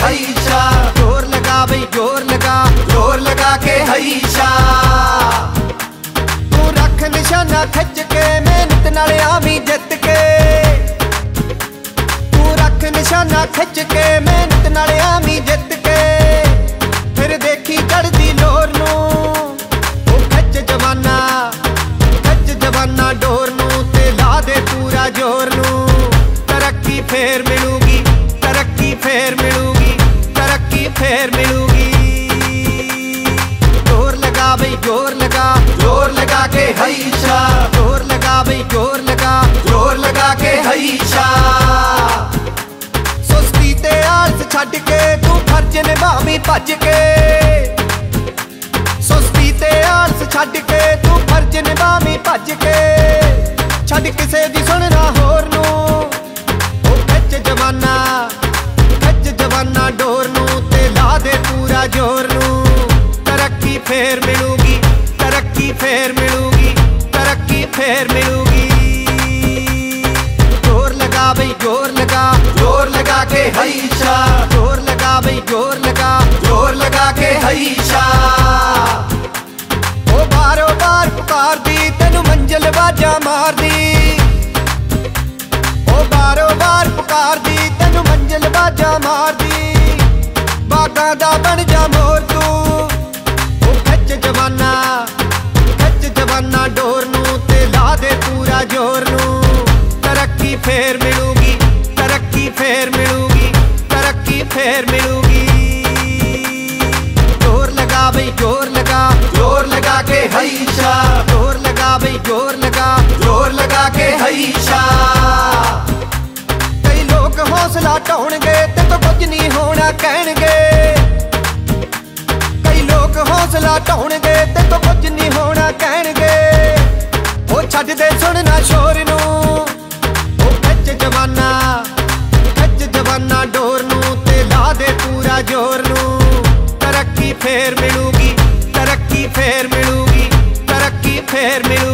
हैशा जोर लगा भाई जोर लगा जोर लगा के हैशा ਤੂੰ ਰੱਖ ਨਿਸ਼ਾਨਾ ਖਿੱਚ ਕੇ, ਮਿਹਨਤ ਨਾਲ ਆਵੀਂ ਜਿੱਤ ਕੇ। ਤੂੰ ਰੱਖ ਨਿਸ਼ਾਨਾ ਖਿੱਚ ਕੇ, ਮਿਹਨਤ ਨਾਲ ਆਵੀਂ ਜਿੱਤ ਕੇ। ਫਿਰ ਦੇਖੀ ਚੜਦੀ ਲੋਰ ਨੂੰ, ਉਹ ਖਿੱਚ ਜਵਾਨਾ ਖਿੱਚ ਜਵਾਨਾ ਡੋਰ ਨੂੰ ਤੇ ਲਾ ਦੇ ਪੂਰਾ ਜ਼ੋਰ ਨੂੰ। ਤਰੱਕੀ ਫੇਰ ਮਿਲੂਗੀ। तरक्की फेर मिलूगी, तरक्की फेर मिलूगी। ज़ोर लगा भाई, ज़ोर लगा ज़ोर लगा के हईशा ज़ोर लगा भाई, ज़ोर लगा ज़ोर लगा के हईशा सुस्ती ते आलस छड़ के, तू फ़र्ज़ निभावी भज के। सुस्ती ते आलस छड़ के, तू फ़र्ज़ निभावी भज के। छड़ किसे दी सुन फेर मिलूगी, तरक्की फेर मिलूगी, तरक्की फेर मिलूगी। ज़ोर लगा भाई, ज़ोर लगा ज़ोर लगा के हईशा ज़ोर लगा भाई, ज़ोर लगा ज़ोर लगा के हईशा ओ बारो बार दी तेन मंजिल बाजा मार दी ओ बारो बार दी तेन मंजिल बाजा मार दी जहर मिलूगी। ज़ोर लगा भाई, ज़ोर लगा ज़ोर लगा के हईशा ज़ोर लगा भाई, ज़ोर लगा ज़ोर लगा के हईशा कई लोग हौसला ढाउन गए ते तो कुछ नहीं होना कह गए कई लोग हौसला ढाउन गए ते तो कुछ नहीं होना कह गए ਪੂਰਾ ਨੂੰ ਤਰੱਕੀ ਫੇਰ ਮਿਲੂਗੀ ਤਰੱਕੀ ਫੇਰ ਮਿਲੂਗੀ ਤਰੱਕੀ ਫੇਰ ਮਿਲੂਗੀ